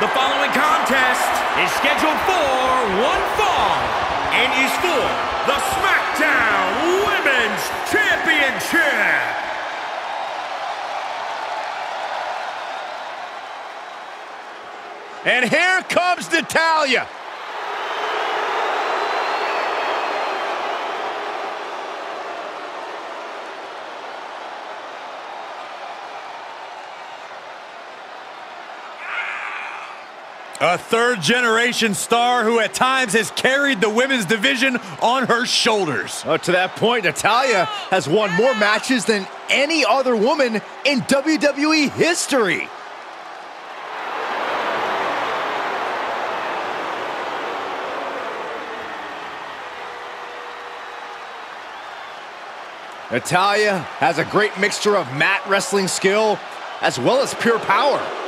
The following contest is scheduled for one fall and is for the SmackDown Women's Championship. And here comes Natalya. A third generation star who at times has carried the women's division on her shoulders. Oh, to that point, Natalya has won more matches than any other woman in WWE history. Natalya has a great mixture of mat wrestling skill as well as pure power.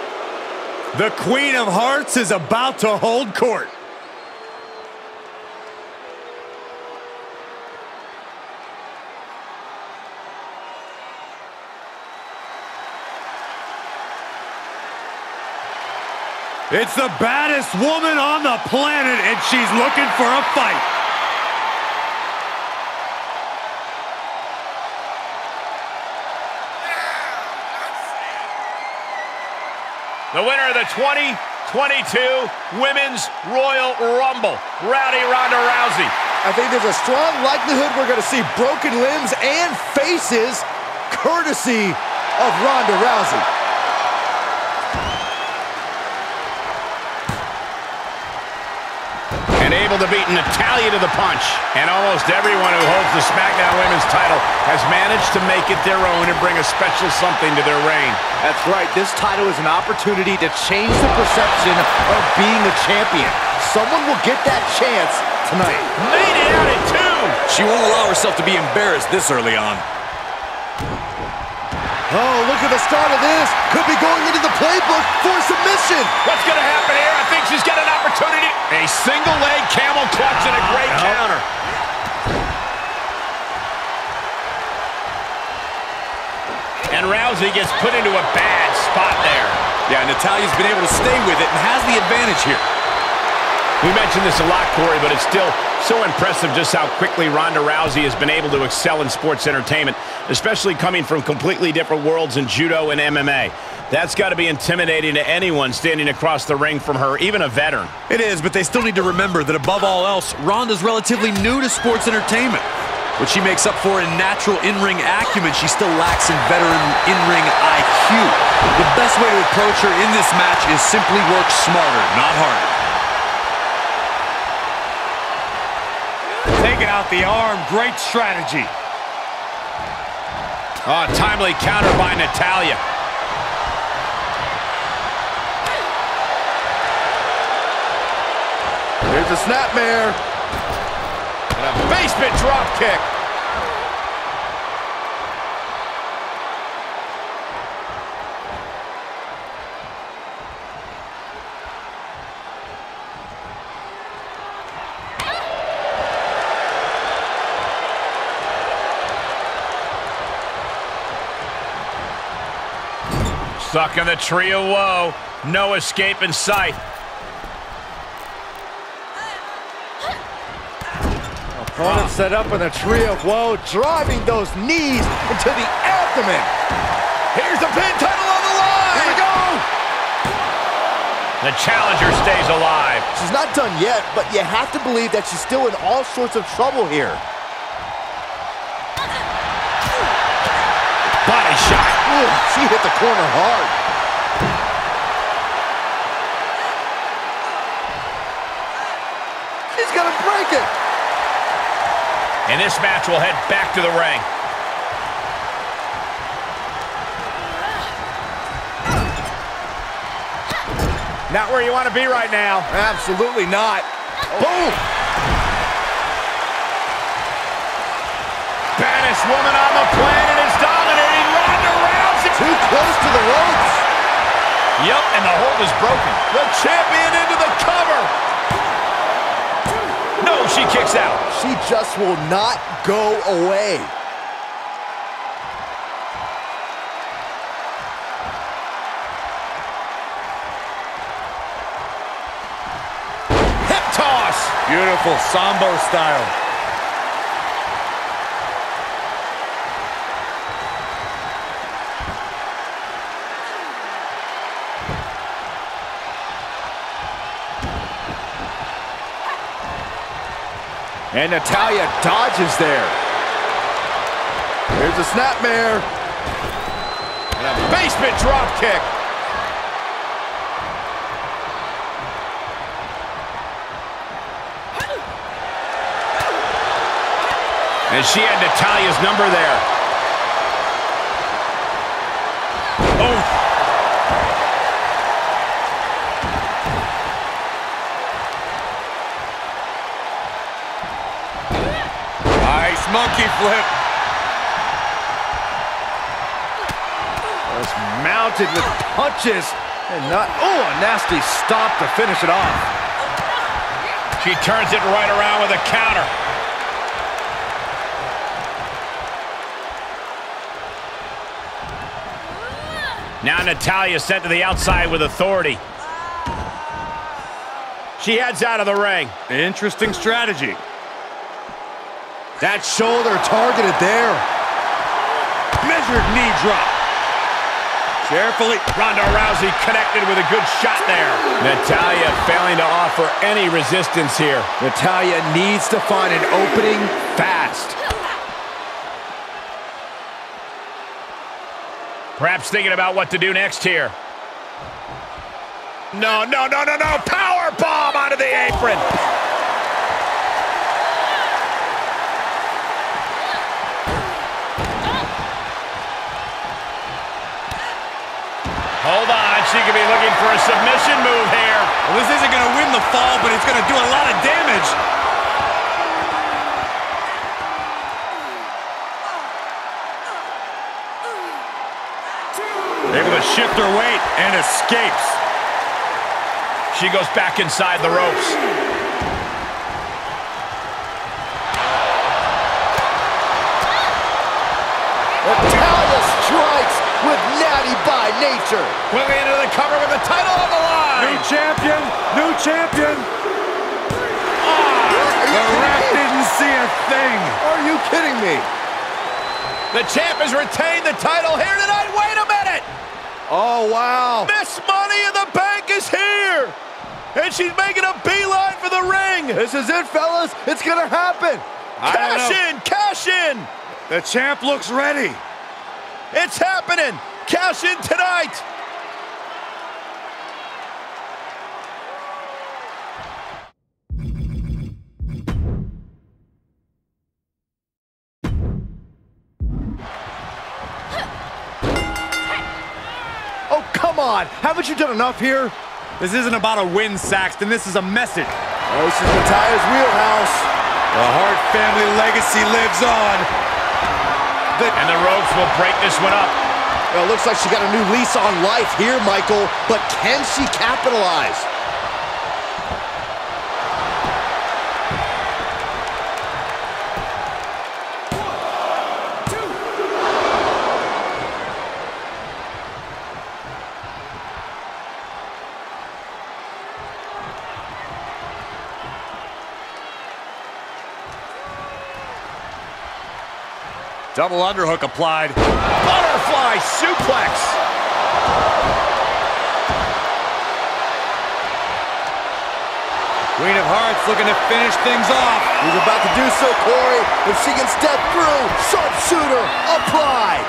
The Queen of Hearts is about to hold court. It's the baddest woman on the planet, and she's looking for a fight. The winner of the 2022 Women's Royal Rumble, Rowdy Ronda Rousey. I think there's a strong likelihood we're going to see broken limbs and faces courtesy of Ronda Rousey. Able to beat Natalya to the punch. And almost everyone who holds the SmackDown Women's title has managed to make it their own and bring a special something to their reign. That's right. This title is an opportunity to change the perception of being a champion. Someone will get that chance tonight. Made it out at two. She won't allow herself to be embarrassed this early on. Oh, look at the start of this. Could be going into the playbook for submission. What's going to happen here? I think she's got an opportunity. A single leg camel clutch and a great counter. And Rousey gets put into a bad spot there. Yeah, Natalya's been able to stay with it and has the advantage here. We mentioned this a lot, Corey, but it's still so impressive just how quickly Ronda Rousey has been able to excel in sports entertainment, especially coming from completely different worlds in judo and MMA. That's got to be intimidating to anyone standing across the ring from her, even a veteran. It is, but they still need to remember that above all else, Ronda's relatively new to sports entertainment. What she makes up for in natural in-ring acumen, she still lacks in veteran in-ring IQ. The best way to approach her in this match is simply work smarter, not harder. Taking out the arm, great strategy. Oh, timely counter by Natalya. Here's a snapmare. And a basement drop kick. Stuck in the tree of woe. No escape in sight. Opponent set up in the tree of woe, driving those knees into the abdomen. Here's the pin title on the line. Here we go. The challenger stays alive. She's not done yet, but you have to believe that she's still in all sorts of trouble here. She hit the corner hard. She's gonna break it. And this match will head back to the ring. Not where you want to be right now. Absolutely not. Boom! Baddest woman on the planet is dominating Ronda Rousey. Too close to the ropes. Yep, and the hold is broken. The champion into the cover. No, she kicks out. She just will not go away. Hip toss. Beautiful Sambo style. And Natalya dodges there. Here's a snapmare. And a basement drop kick. And she had Natalya's number there. Monkey flip. Oh, Just mounted with punches. And not, oh, a nasty stop to finish it off. She turns it right around with a counter. Now Natalya sent to the outside with authority. She heads out of the ring. Interesting strategy. That shoulder targeted there. Measured knee drop. Carefully. Ronda Rousey connected with a good shot there. Natalya failing to offer any resistance here. Natalya needs to find an opening fast. Perhaps thinking about what to do next here. No, no, no, no, no. Power bomb onto the apron. Hold on. She could be looking for a submission move here. Well, this isn't going to win the fall, but it's going to do a lot of damage. Able to shift her weight and escapes. She goes back inside the ropes. Nature. Quickly into the cover with the title on the line. New champion, new champion. Ah, are you The ref didn't see a thing. Are you kidding me? The champ has retained the title here tonight. Wait a minute. Oh, wow. Miss Money in the Bank is here. And she's making a beeline for the ring. This is it, fellas. It's going to happen. Cash in, cash in. The champ looks ready. It's happening. Cash in tonight. Oh, come on. Haven't you done enough here? This isn't about a win, Saxton. This is a message. Oh, this is Natalya's wheelhouse. The Hart family legacy lives on. And the ropes will break this one up. Well, it looks like she got a new lease on life here, Michael, but can she capitalize? Double underhook applied. Butterfly suplex. Queen of Hearts looking to finish things off. He's about to do so, Corey. If she can step through, sharpshooter applied.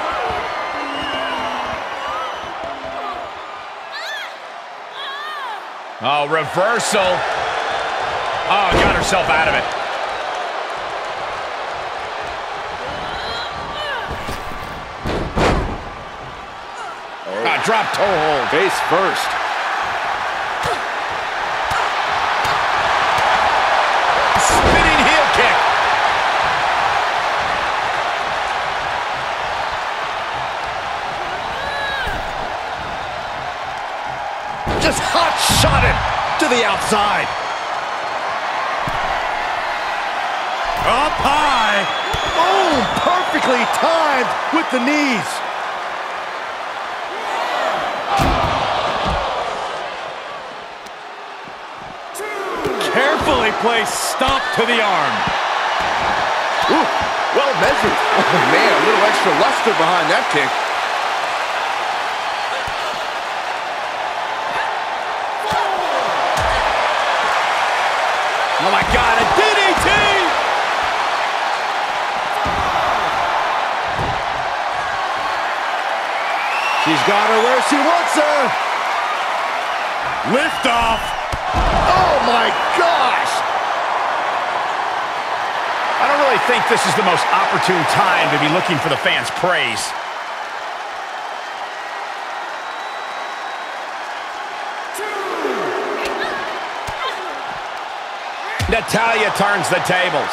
Oh, reversal. Oh, got herself out of it. Drop toe hold. Face first. Spinning heel kick. Just hot shot it to the outside. Up high. Boom! Perfectly timed with the knees. Carefully placed stomp to the arm. Ooh, well measured. Oh, man, a little extra luster behind that kick. Oh my God, a DDT! She's got her where she wants her. Lift off. Oh, my gosh. I don't really think this is the most opportune time to be looking for the fans' praise. Natalya turns the tables.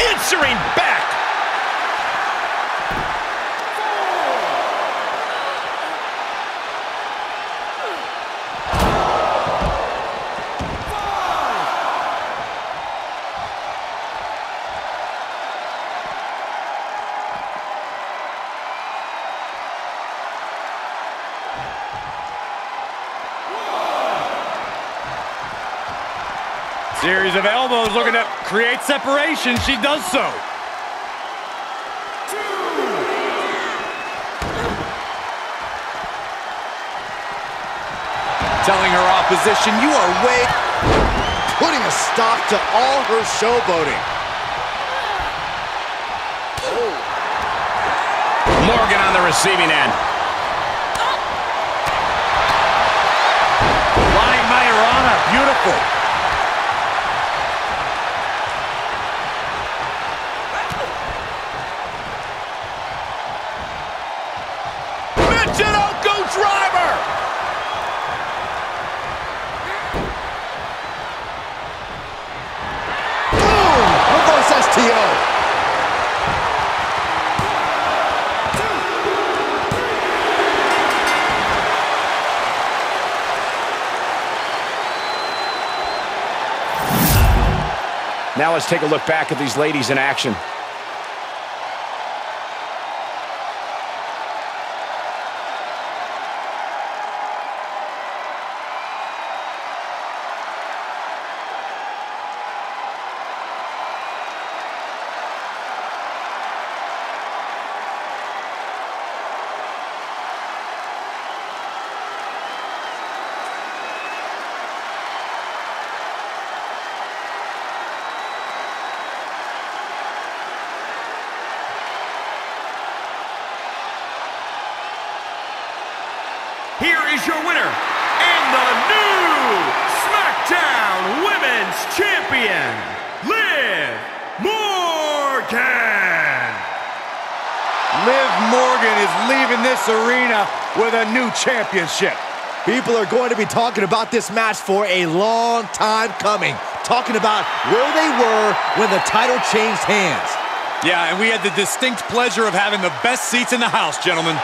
Answering back. Series of elbows looking to create separation. She does so. Telling her opposition, you are way... Putting a stop to all her showboating. Morgan on the receiving end. Flying Majorana, beautiful. Now let's take a look back at these ladies in action. Here is your winner and the new SmackDown Women's Champion, Liv Morgan. Liv Morgan is leaving this arena with a new championship. People are going to be talking about this match for a long time coming. Talking about where they were when the title changed hands. Yeah, and we had the distinct pleasure of having the best seats in the house, gentlemen.